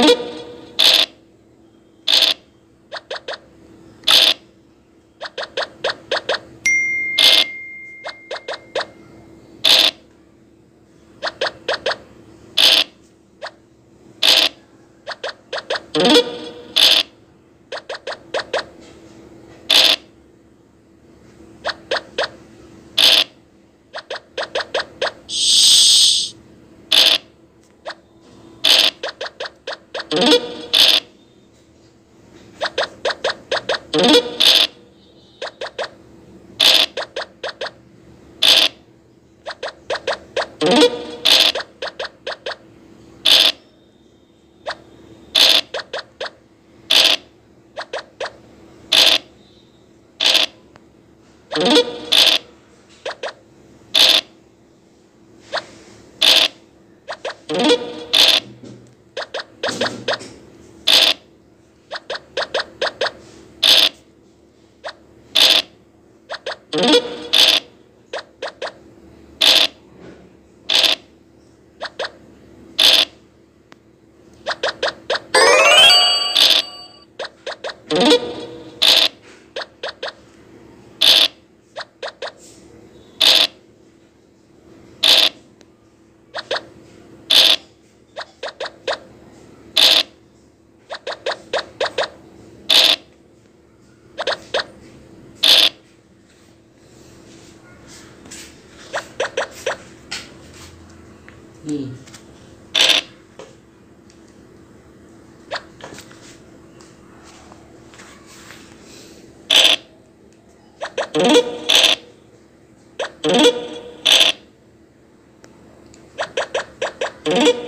you you Mm-hmm. Nih. Mm-hmm.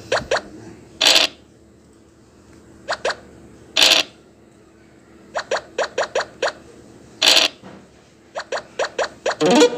Mm-hmm.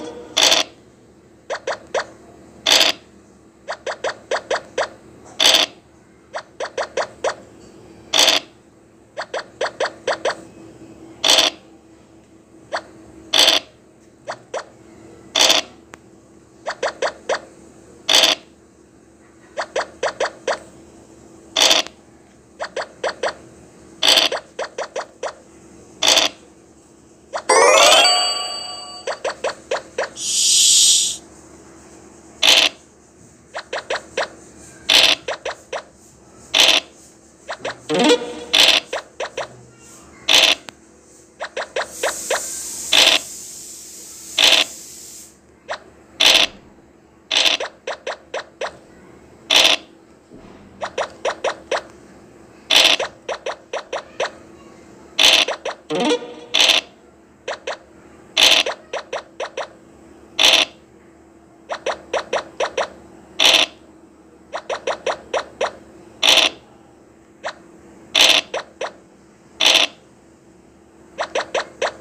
Mm-hmm.